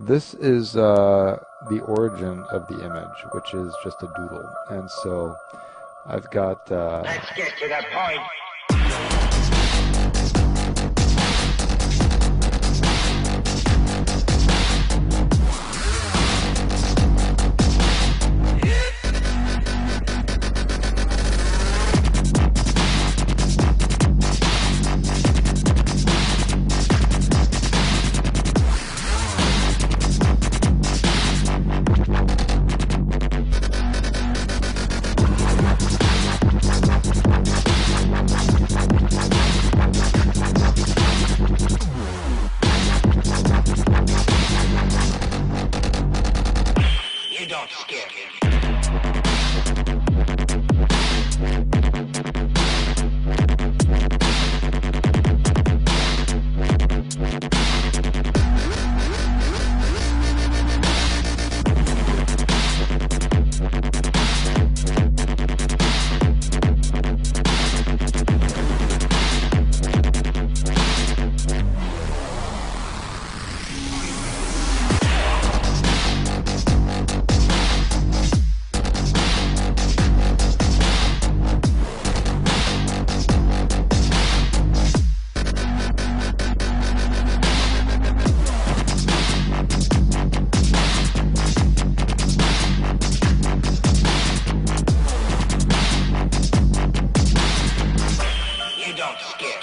This is uh, the origin of the image, which is just a doodle. And so I've got. Uh, Let's get to the point. You don't You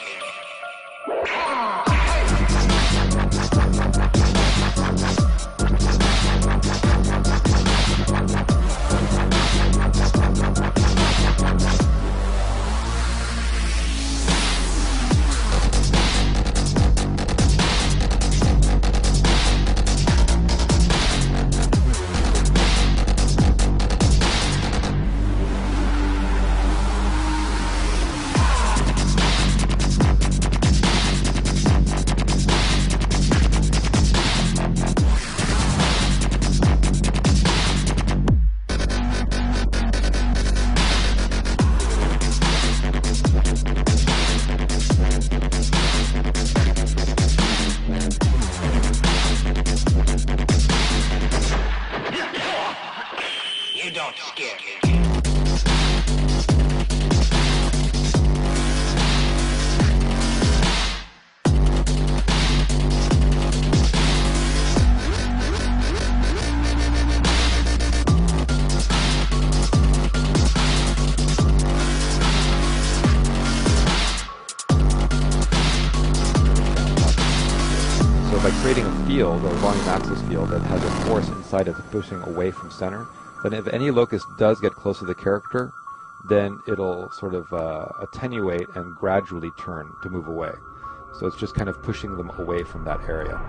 You don't scare. So by creating a field, a volume axis field that has a force inside it pushing away from center, then if any locus does get close to the character, then it'll sort of uh, attenuate and gradually turn to move away. So it's just kind of pushing them away from that area.